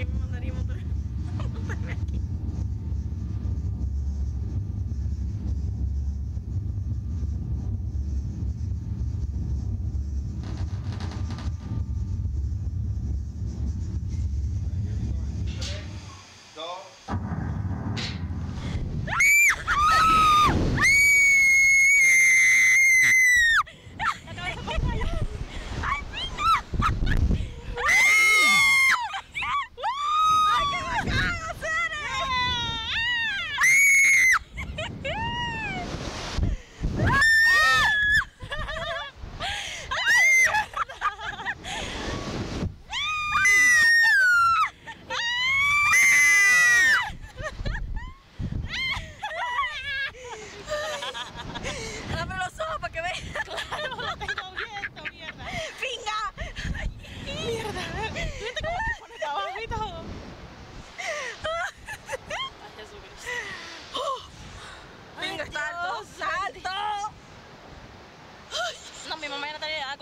Give him another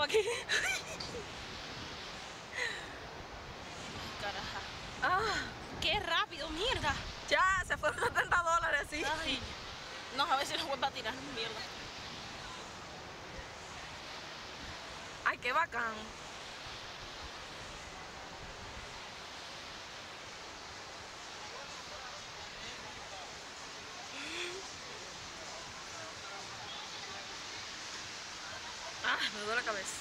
aquí. Caraja. Ah, ¡Qué rápido, mierda! ya, se fueron 70 dólares, sí. Ay. No, a ver si nos vuelve a tirar, mierda. Ay, qué bacán. Me duele la cabeza.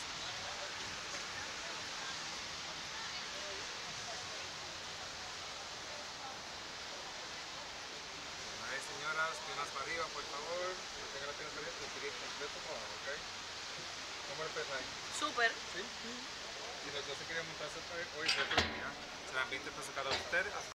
Ahí señoras, piernas para arriba, por favor. Mantenga las piernas arriba, respirar completo, por favor, ¿ok? ¿Cómo pesa ahí? Súper. ¿Sí? Si los dos se quieren montarse hoy día. Se dan 20 pesos cada ustedes.